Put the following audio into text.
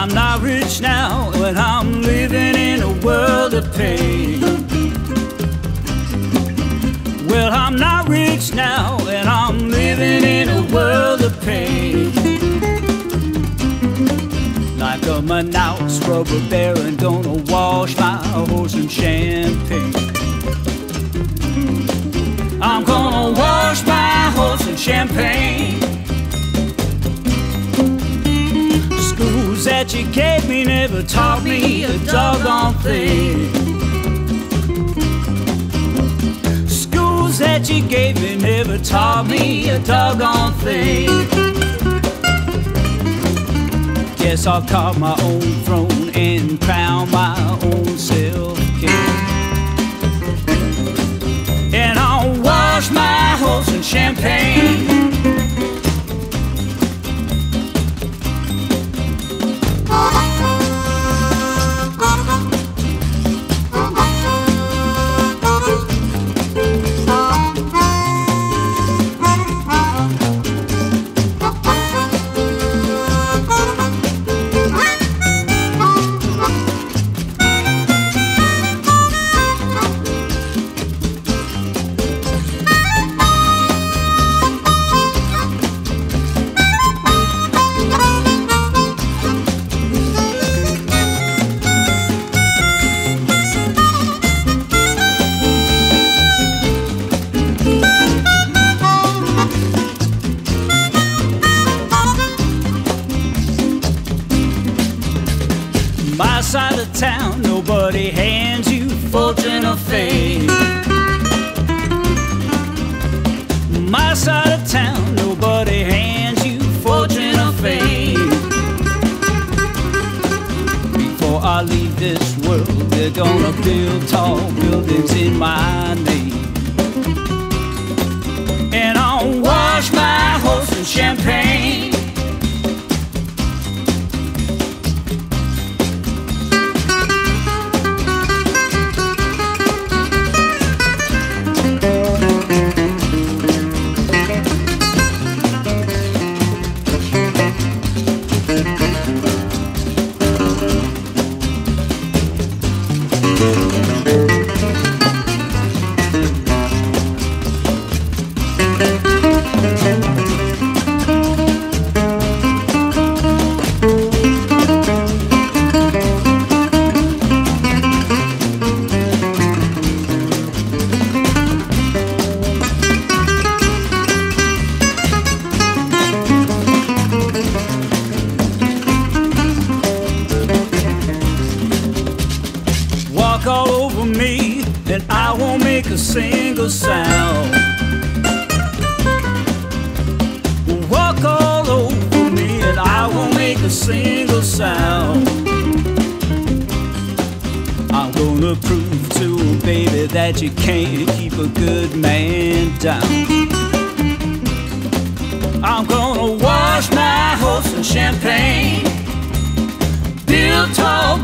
I'm not rich now, but I'm living in a world of pain. Well, I'm not rich now, and I'm living in a world of pain. Like a Manaus rubber baron, gonna wash my horse in champagne. That you gave me never taught me a doggone thing. Schools that you gave me never taught me a doggone thing. Guess I'll carve my own throne and crown my own self king. And I'll wash my horse in champagne. Nobody hands you fortune or fame. My side of town, nobody hands you fortune or fame. Before I leave this world, they're gonna build tall buildings in my name. And I won't make a single sound. Walk all over me, and I won't make a single sound. I'm gonna prove to a baby that you can't keep a good man down. I'm gonna wash my horse in champagne, in my